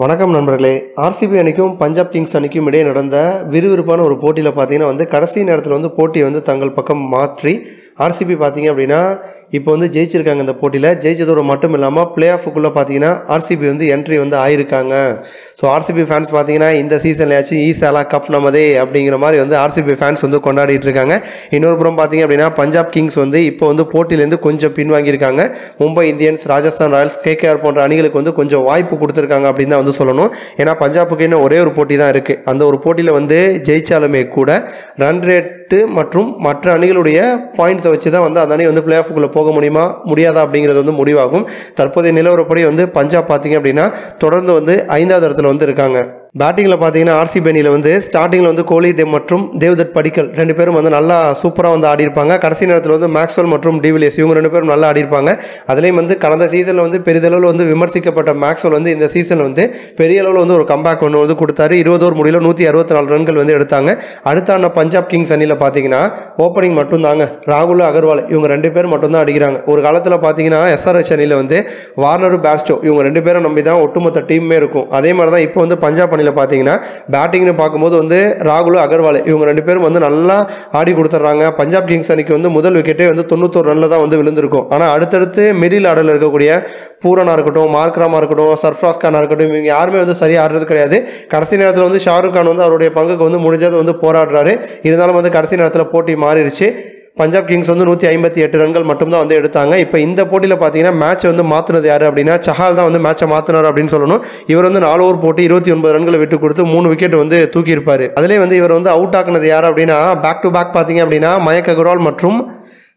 வணக்கம் நண்பர்களே. ஆர்சிபி அணிக்கும் பஞ்சாப் கிங்ஸ் அணிக்கும் இடையே நடந்த விறுவிறுப்பான ஒரு போட்டியில் பார்த்தீங்கன்னா வந்து கடைசி நேரத்தில் வந்து போட்டியை வந்து தங்கள் பக்கம் மாற்றி ஆர்சிபி பார்த்தீங்க அப்படின்னா இப்போ வந்து ஜெயிச்சிருக்காங்க இந்த போட்டியில். ஜெயிச்சதோடு மட்டும் இல்லாமல் பிளே ஆஃபுக்குள்ளே பார்த்தீங்கன்னா ஆர்சிபி வந்து என்ட்ரி வந்து ஆயிருக்காங்க. ஸோ ஆர்சிபி ஃபேன்ஸ் பார்த்தீங்கன்னா இந்த சீசன்லையாச்சும் ஈசாலா கப் நமதே அப்படிங்கிற மாதிரி வந்து ஆர்சிபி ஃபேன்ஸ் வந்து கொண்டாடிட்டு இருக்காங்க. இன்னொரு புறம் பார்த்தீங்க அப்படின்னா பஞ்சாப் கிங்ஸ் வந்து இப்போ வந்து போட்டியிலேருந்து கொஞ்சம் பின்வாங்கியிருக்காங்க. Mumbai Indians Rajasthan Royals KKR போன்ற அணிகளுக்கு வந்து கொஞ்சம் வாய்ப்பு கொடுத்துருக்காங்க அப்படின்னு தான் வந்து சொல்லணும். ஏன்னா பஞ்சாபுக்கு இன்னும் ஒரே ஒரு போட்டி தான் இருக்குது அந்த ஒரு போட்டியில் வந்து ஜெயிச்சாலுமே கூட ரன் ரேட்டு மற்றும் மற்ற அணிகளுடைய பாயிண்ட்ஸை வச்சு தான் வந்து அந்த அணி வந்து பிளே ஆஃபுக்குள்ளே போக முடியுமா முடியாதா அப்படிங்கிறது வந்து முடிவாகும். தற்போதைய நிலவரப்படி வந்து பஞ்சாப் பார்த்தீங்க அப்படின்னா தொடர்ந்து வந்து ஐந்தாவது இடத்துல வந்து இருக்காங்க. பேட்டிங்கில் பார்த்தீங்கன்னா ஆர்சிபி அணியில் வந்து ஸ்டார்டிங்கில் வந்து கோலி தேவ் மற்றும் தேவ்தத் படிக்கல் ரெண்டு பேரும் வந்து நல்லா சூப்பராக வந்து ஆடிருப்பாங்க கடைசி நேரத்தில் வந்து மேக்ஸ்வெல் மற்றும் டிவிலியஸ் இவங்க ரெண்டு பேரும் நல்லா ஆடிருப்பாங்க அதுலேயும் வந்து கடந்த சீசனில் வந்து பெரிதளவில் வந்து விமர்சிக்கப்பட்ட மேக்ஸ்வெல் வந்து இந்த சீசனில் வந்து பெரிய அளவில் வந்து ஒரு கம்பேக் ஒன்று வந்து கொடுத்தாரு. இருபது ஓவர் முடியல நூற்றி அறுபத்தி நாலு ரன்கள் வந்து எடுத்தாங்க. அடுத்த ஆன பஞ்சாப் கிங்ஸ் அணியில் பார்த்தீங்கன்னா ஓப்பனிங் மட்டும்தாங்க. ராகுல் அகர்வால் இவங்க ரெண்டு பேர் மட்டும்தான் அடிக்கிறாங்க. ஒரு காலத்தில் பார்த்தீங்கன்னா எஸ்ஆர்எஸ் அணியில் வந்து வார்னர் பேர்ஸ்டோ இவங்க ரெண்டு பேரும் நம்பி தான் ஒட்டுமொத்த டீமே இருக்கும். அதே மாதிரி தான் இப்போ வந்து பஞ்சாப் அணியில் பார்த்தீங்கன்னா பேட்டிங்னு பார்க்கும்போது வந்து ராகுல் அகர்வால் இவங்க ரெண்டு பேரும் வந்து நல்லா ஆடி கொடுத்துட்றாங்க. பஞ்சாப் கிங்ஸ் அணிக்கு வந்து முதல் விக்கெட்டே வந்து தொண்ணூத்தொரு ரனில் தான் வந்து விழுந்திருக்கும். ஆனால் அடுத்தடுத்து மிடில் ஆர்டரில் இருக்கக்கூடிய பூரனா இருக்கட்டும் மார்க்ராமாக இருக்கட்டும் சர்ஃப்ராஸ் கானாக இருக்கட்டும் இவங்க யாருமே வந்து சரியாக ஆடுறது கிடையாது. கடைசி நேரத்தில் வந்து ஷாருக் கான் வந்து அவருடைய பங்குக்கு வந்து முடிஞ்சது வந்து போராடுறாரு. இருந்தாலும் வந்து கடைசி நேரத்தில் போட்டி மாறிடுச்சு. பஞ்சாப் கிங்ஸ் வந்து நூற்றி ஐம்பத்தி எட்டு ரன்கள் மட்டும்தான் வந்து எடுத்தாங்க. இப்போ இந்த போட்டியில் பார்த்தீங்கன்னா மேட்ச் வந்து மாற்றினது யார் அப்படின்னா சஹால் தான் வந்து மேட்சை மாற்றினார் அப்படின்னு சொல்லணும். இவர் வந்து நாலு ஓவர் போட்டு இருபத்தி ஒன்பது ரன்களை விட்டு கொடுத்து மூணு விக்கெட் வந்து தூக்கியிருப்பார். அதிலே வந்து இவர் வந்து அவுட் ஆக்குனது யார் அப்படின்னா பேக் டு பேக் பார்த்தீங்க அப்படின்னா மயக் அகர்வால் மற்றும்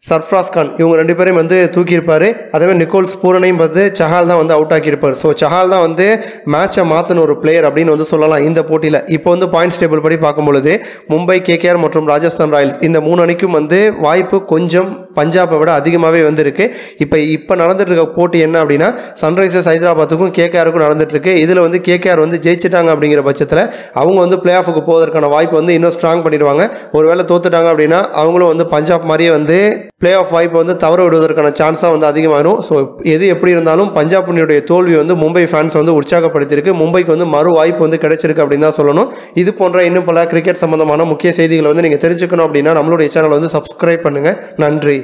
சர்ஃப்ராஸ் கான் இவங்க ரெண்டு பேரையும் வந்து தூக்கியிருப்பார். அதேமாதிரி நிக்கோல்ஸ் பூரனையும் வந்து சஹால் தான் வந்து அவுட் ஆக்கியிருப்பார். ஸோ சஹால் தான் வந்து மேட்சை மாற்றின ஒரு பிளேயர் அப்படின்னு வந்து சொல்லலாம் இந்த போட்டியில். இப்போ வந்து பாயிண்ட்ஸ் டேபிள் படி பார்க்கும்பொழுது மும்பை கேகேஆர் மற்றும் ராஜஸ்தான் ராயல்ஸ் இந்த மூணு அணிக்கும் வந்து வாய்ப்பு கொஞ்சம் பஞ்சாபை விட அதிகமாகவே வந்திருக்கு. இப்போ இப்போ நடந்துட்டு இருக்க போட்டி என்ன அப்படின்னா சன்ரைசர்ஸ் ஹைதராபாத்துக்கும் கேகேஆருக்கும் நடந்துட்டுருக்கு. இதில் வந்து கேகேஆர் வந்து ஜெயிச்சிட்டாங்க அப்படிங்கிற பட்சத்தில் அவங்க வந்து பிளே ஆஃபுக்கு போவதற்கான வாய்ப்பு வந்து இன்னும் ஸ்ட்ராங் பண்ணிடுவாங்க. ஒருவேளை தோத்துட்டாங்க அப்படின்னா அவங்களும் வந்து பஞ்சாப் மாதிரியே வந்து பிளே ஆஃப் வாய்ப்பை வந்து தவற விடுவதற்கான சான்ஸாக வந்து அதிகமாகும் ஸோ எது எப்படி இருந்தாலும் பஞ்சாப் அணியுடைய தோல்வி வந்து மும்பை ஃபேன்ஸ் வந்து உற்சாகப்படுத்தியிருக்கு. மும்பைக்கு வந்து மறு வாய்ப்பு வந்து கிடைச்சிருக்கு அப்படின்னு தான் சொல்லணும். இது போன்ற இன்னும் பல கிரிக்கெட் சம்பந்தமான முக்கிய செய்திகளை வந்து நீங்கள் தெரிஞ்சுக்கணும் அப்படின்னா நம்மளுடைய சேனலை வந்து சப்ஸ்கிரைப் பண்ணுங்கள் நன்றி.